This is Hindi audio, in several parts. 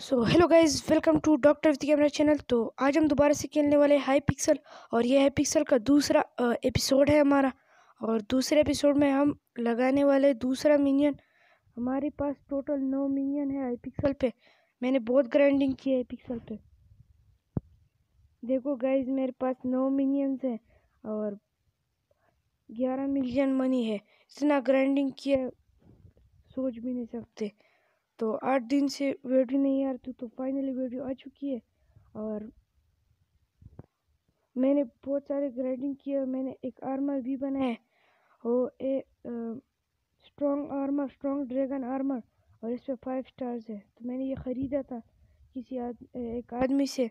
So hello guys welcome to doctor with camera channel तो आज हम दोबारा से खेलने वाले हाई पिक्सल और ये है पिक्सल का दूसरा एपिसोड है हमारा। और दूसरे एपिसोड में हम लगाने वाले दूसरा मिनियन हमारे पास टोटल नौ मिनियन है हाई पिक्सल पे। मैंने बहुत ग्राइंडिंग की है पिक्सल पे। देखो गाइज़ मेरे पास नौ मिनियंस हैं, और ग्यारह मिलियन मनी है। इतना ग्राइंडिंग किया सोच भी नहीं सकते। तो आठ दिन से वीडियो नहीं आ रही थी तो फाइनली वीडियो आ चुकी है। और मैंने बहुत सारे ग्राइडिंग किए मैंने एक आर्मर भी बनाया है। वो a strong armour strong dragon armour और इस पर फाइव स्टार्स है। तो मैंने ये ख़रीदा था किसी आद, एक आदमी से।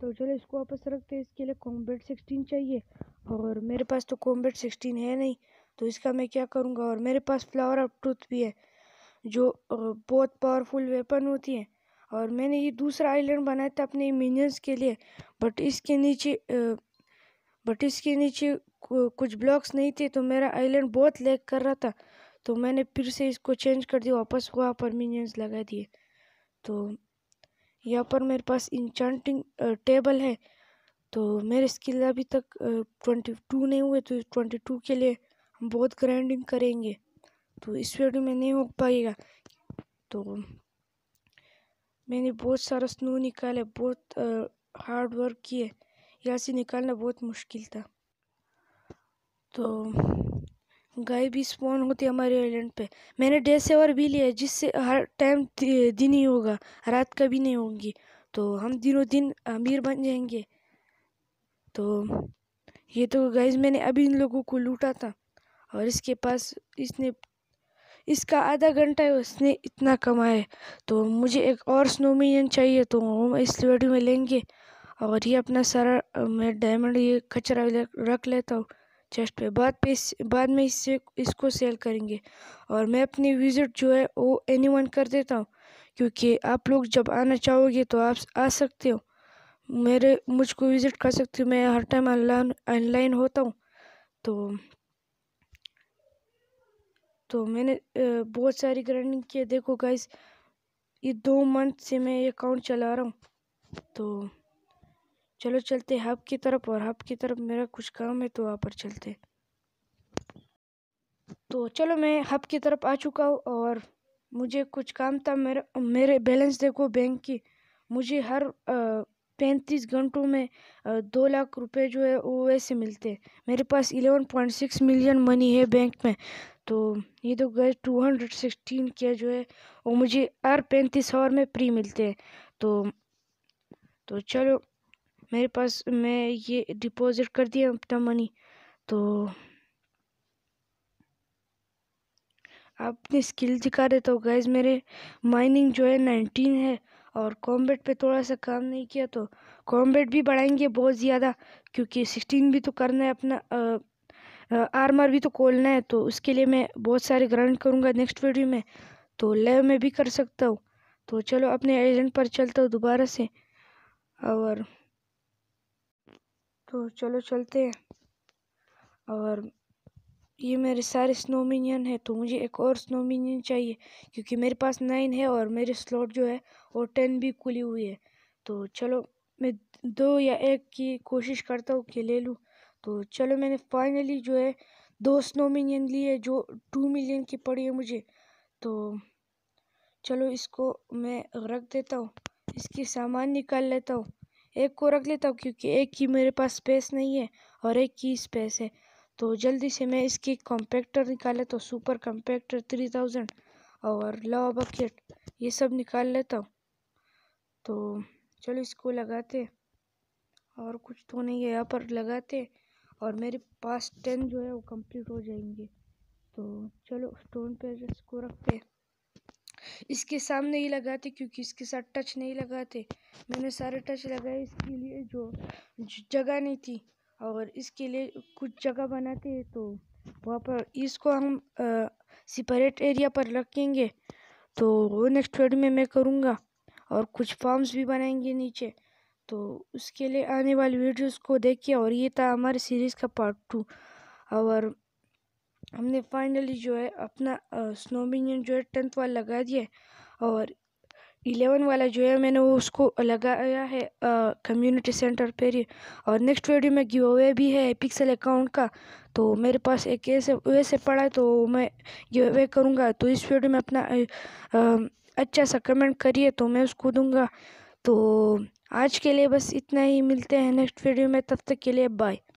तो चलो इसको वापस रखते हैं। इसके लिए कॉम्बेट सिक्सटीन चाहिए और मेरे पास तो कॉम्बेट सिक्सटीन है नहीं। तो इसका मैं क्या करूँगा? और मेरे पास फ्लावर ऑफ़ ट्रूथ भी है। जो बहुत पावरफुल वेपन होती है। और मैंने ये दूसरा आइलैंड बनाया था अपने मिनियंस के लिए बट इसके नीचे बट इसके नीचे कुछ ब्लॉक्स नहीं थे तो मेरा आइलैंड बहुत लैग कर रहा था। तो मैंने फिर से इसको चेंज कर दिया, वापस वहाँ पर मिनियंस लगा दिए। तो यहाँ पर मेरे पास इंचांटिंग टेबल है। तो मेरे स्किल अभी तक ट्वेंटी टू नहीं हुए तो ट्वेंटी टू के लिए हम बहुत ग्राइंडिंग करेंगे। तो इस वीडियो में नहीं हो पाएगा। तो मैंने बहुत सारा स्नो निकाला, बहुत हार्ड वर्क किए यहाँ से निकालना बहुत मुश्किल था। तो गाय भी स्पॉन होती है हमारे आइलैंड पे। मैंने डे सेवर भी लिया जिससे हर टाइम दिन ही होगा, रात का भी नहीं होगी। तो हम दिनों दिन अमीर बन जाएँगे। तो ये तो गाइज़ मैंने अभी इन लोगों को लूटा था। और इसके पास इसने इसका आधा घंटा है उसने इतना कमाया तो मुझे एक और स्नोमियन चाहिए तो हम इस वीडियो में लेंगे। और ये अपना सारा मैं डायमंड ये कचरा रख लेता हूँ। चेस्ट पे बाद पे इस, बाद में इससे, इसको सेल करेंगे। और मैं अपनी विज़िट जो है, वो एनी वन कर देता हूँ। क्योंकि आप लोग जब आना चाहोगे तो आप आ सकते हो। मेरे, मुझको विज़िट कर सकते हो। मैं हर टाइम ऑनलाइन ऑनलाइन होता हूँ। तो तो मैंने बहुत सारी ग्राइंडिंग की देखो गाइस, ये दो मंथ से मैं ये अकाउंट चला रहा हूँ। तो चलो चलते हब की तरफ़ और हब की तरफ़ मेरा कुछ काम है तो वहाँ पर चलते तो चलो मैं हब की तरफ़ आ चुका हूँ और मुझे कुछ काम था। मेरे मेरे बैलेंस देखो बैंक की, मुझे हर पैंतीस घंटों में दो लाख रुपए जो है वो वैसे मिलते। हैं मेरे पास eleven point six million money है बैंक में तो ये तो गए टू हंड्रेड सिक्सटीन के जो है वो मुझे हर पैंतीस आवर में फ्री मिलते हैं। तो तो चलो, मेरे पास, मैं ये डिपॉजिट कर दिया अपना मनी तो अपनी स्किल दिखा रहे तो गैज़ मेरे माइनिंग जो है नाइनटीन है और कॉम्बेट पे थोड़ा सा काम नहीं किया तो कॉम्बेट भी बढ़ाएँगे बहुत ज़्यादा, क्योंकि सिक्सटीन भी तो करना है अपना आर्मर भी तो खोलना है तो उसके लिए मैं बहुत सारे ग्राउंड करूँगा नेक्स्ट वीडियो में तो लेव में भी कर सकता हूँ। तो चलो अपने एजेंट पर चलता हूँ दोबारा से, और तो चलो चलते हैं, और ये मेरे सारे स्नो मिनियन है तो मुझे एक और स्नो मिनियन चाहिए, क्योंकि मेरे पास नाइन है और मेरे स्लॉट जो है वो टेन भी खुली हुई है। तो चलो, मैं दो या एक की कोशिश करता हूँ कि ले लूँ। तो चलो, मैंने फाइनली जो है दो स्नो मिलियन लिए जो टू मिलियन की पड़ी है मुझे। तो चलो, इसको मैं रख देता हूँ, इसकी सामान निकाल लेता हूँ। एक को रख लेता हूँ, क्योंकि एक की मेरे पास स्पेस नहीं है और एक की स्पेस है। तो जल्दी से मैं इसकी कॉम्पैक्टर निकाल हूँ सुपर कॉम्पैक्टर थ्री थाउज़ेंड और लवा बकेट ये सब निकाल लेता हूँ। तो चलो इसको लगाते और कुछ तो नहीं है, यहाँ पर लगाते और मेरे पास टेन जो है वो कंप्लीट हो जाएँगे। तो चलो स्टोन पे इसको रखते इसके सामने ही लगाते क्योंकि इसके साथ टच नहीं लगाते। मैंने सारे टच लगाए इसके लिए जो, जगह नहीं थी। और इसके लिए कुछ जगह बनाते हैं तो वहाँ पर इसको हम सेपरेट एरिया पर रखेंगे। तो वो नेक्स्ट वीडियो में मैं करूँगा और कुछ फॉर्म्स भी बनाएँगे नीचे। तो उसके लिए आने वाली वीडियोस को देखिए और ये था हमारे सीरीज़ का पार्ट टू और हमने फाइनली जो है अपना स्नोमिनियन जो है टेंथ वाला लगा दिया और इलेवन वाला जो है मैंने वो उसको लगाया है कम्युनिटी सेंटर पर ही। और नेक्स्ट वीडियो में गिव अवे भी है पिक्सल अकाउंट का। तो मेरे पास एक ऐसे वैसे पड़ा है तो मैं गिव अवे करूँगा। तो इस वीडियो में अपना आ, अच्छा सा कमेंट करिए तो मैं उसको दूँगा। तो आज के लिए बस इतना ही मिलते हैं नेक्स्ट वीडियो में तब तक के लिए बाय